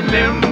remember.